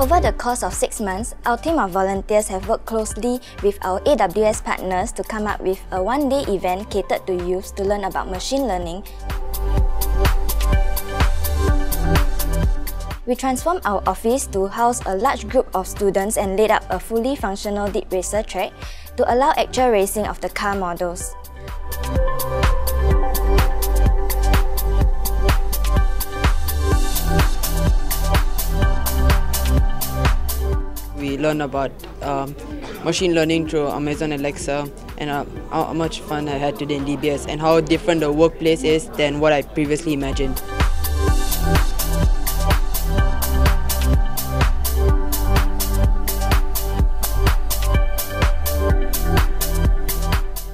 Over the course of six months, our team of volunteers have worked closely with our AWS partners to come up with a one-day event catered to youths to learn about machine learning. We transformed our office to house a large group of students and laid up a fully functional DeepRacer track to allow actual racing of the car models. We learn about um, machine learning through Amazon Alexa and uh, how much fun I had today in DBS and how different the workplace is than what I previously imagined.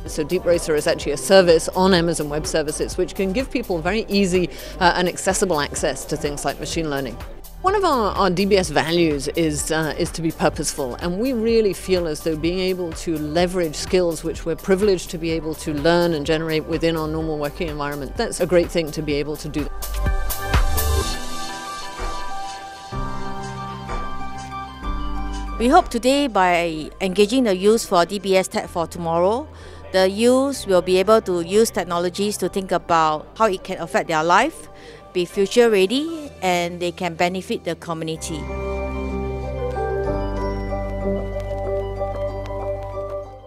So DeepRacer is actually a service on Amazon Web Services which can give people very easy uh, and accessible access to things like machine learning. One of our, our DBS values is, uh, is to be purposeful, and we really feel as though being able to leverage skills which we're privileged to be able to learn and generate within our normal working environment, that's a great thing to be able to do. We hope today by engaging the youth for DBS Tech for Tomorrow, the youth will be able to use technologies to think about how it can affect their life, be future ready, and they can benefit the community.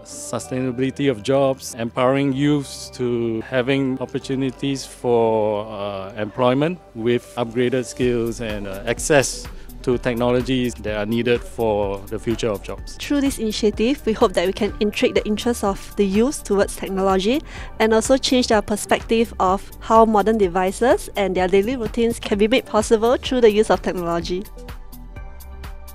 Sustainability of jobs, empowering youths to having opportunities for uh, employment with upgraded skills and uh, access to technologies that are needed for the future of jobs. Through this initiative, we hope that we can intrigue the interest of the youth towards technology and also change their perspective of how modern devices and their daily routines can be made possible through the use of technology.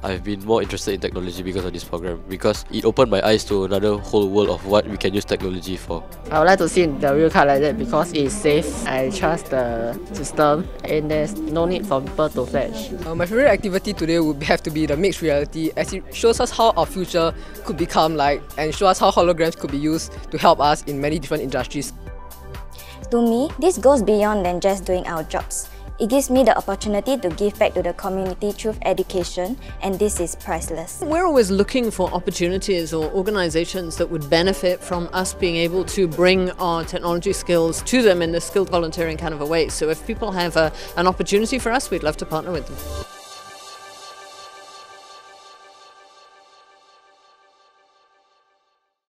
I've been more interested in technology because of this program because it opened my eyes to another whole world of what we can use technology for. I would like to see the real car like that because it's safe. I trust the system and there's no need for people to fetch. Uh, my favorite activity today would have to be the mixed reality as it shows us how our future could become like and show us how holograms could be used to help us in many different industries. To me, this goes beyond than just doing our jobs. It gives me the opportunity to give back to the community through education, and this is priceless. We're always looking for opportunities or organizations that would benefit from us being able to bring our technology skills to them in the skilled volunteering kind of a way. So if people have a, an opportunity for us, we'd love to partner with them.